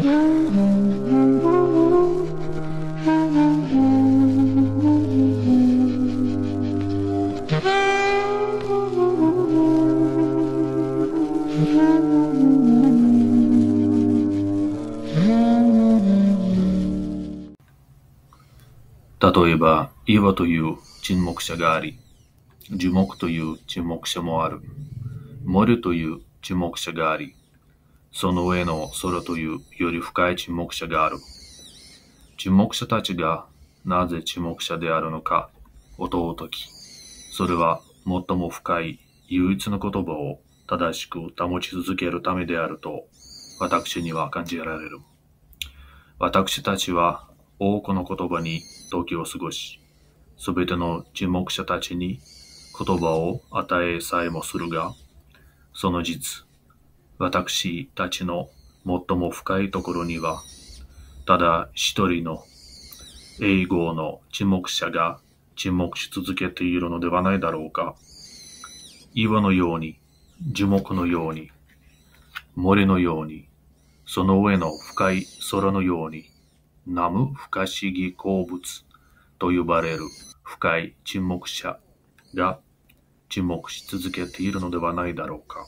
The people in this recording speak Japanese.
例えば、岩という沈黙者があり、樹木という沈黙者もある。森という沈黙者があり、その上の空というより深い沈黙者がある。沈黙者たちがなぜ沈黙者であるのか、音を解き、それは最も深い唯一の言葉を正しく保ち続けるためであると、私には感じられる。私たちは多くの言葉に時を過ごし、すべての沈黙者たちに言葉を与えさえもするが、その実、私たちの最も深いところには、ただ一人の英語の沈黙者が沈黙し続けているのではないだろうか。岩のように、樹木のように、森のように、その上の深い空のように、ナム不可思議鉱物と呼ばれる深い沈黙者が沈黙し続けているのではないだろうか。